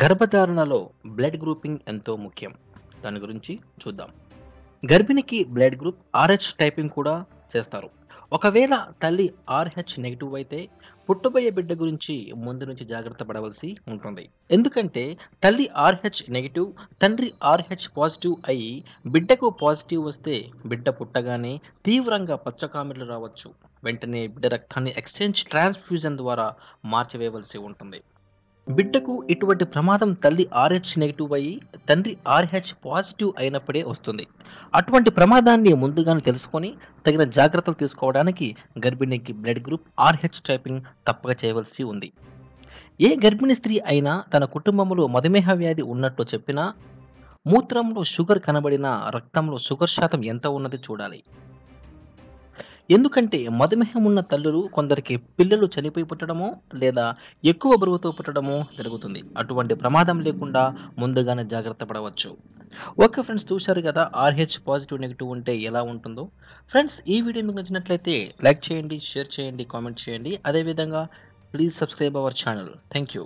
గర్భధారణలో blood grouping ఎంతో ముఖ్యం. దాని గురించి చూద్దాం. గర్భిణికి బ్లడ్ గ్రూప్ ఆర్హెచ్ టైపింగ్ కూడా చేస్తారు. ఒకవేళ తల్లి ఆర్హెచ్ నెగిటివ్ అయితే పుట్టబోయే బిడ్డ గురించి ముందు నుంచి జాగ్రత్త పడవలసి ఉంటుంది. ఎందుకంటే తల్లి ఆర్హెచ్ నెగిటివ్ తండ్రి ఆర్హెచ్ పాజిటివ్ అయి బిడ్డకు పాజిటివ్ వస్తే బిడ్డ పుట్టగానే తీవ్రంగా పచ్చకామెర్లు రావచ్చు. వెంటనే బిడ్డ రక్తాన్ని ఎక్స్చేంజ్ ట్రాన్స్ఫ్యూజన్ ద్వారా మార్చివేయవలసి ఉంటుంది. బిడ్డకు ఇటువంటి ప్రమాదం తల్లి ఆర్హెచ్ నెగిటివ్ అయ్యి తండ్రి ఆర్హెచ్ పాజిటివ్ అయినప్పుడే వస్తుంది. అటువంటి ప్రమాదాన్ని ముందుగానే తెలుసుకొని తగిన జాగ్రత్తలు తీసుకోవడానికి గర్భిణికి బ్లడ్ గ్రూప్ ఆర్హెచ్ టైపింగ్ తప్పక చేయవలసి ఉంది. ఏ గర్భిణీ స్త్రీ అయినా తన కుటుంబంలో మధుమేహ వ్యాధి ఉన్నట్టు చెప్పినా మూత్రంలో షుగర్ కనబడినా రక్తంలో షుగర్ శాతం ఎంత ఉన్నది చూడాలి. ఎందుకంటే మధుమేహం ఉన్న తల్లులు కొందరికి పిల్లలు చనిపోయి పుట్టడమో లేదా ఎక్కువ బరువుతో పుట్టడమో జరుగుతుంది. అటువంటి ప్రమాదం లేకుండా ముందుగానే జాగ్రత్త పడవచ్చు. ఓకే ఫ్రెండ్స్ చూశారు కదా ఆర్హెచ్ పాజిటివ్ నెగిటివ్ ఉంటే ఎలా ఉంటుందో? ఫ్రెండ్స్ ఈ వీడియో మీకు నచ్చినట్లయితే లైక్ చేయండి షేర్ చేయండి కామెంట్ చేయండి. అదేవిధంగా please subscribe our channel. Thank you.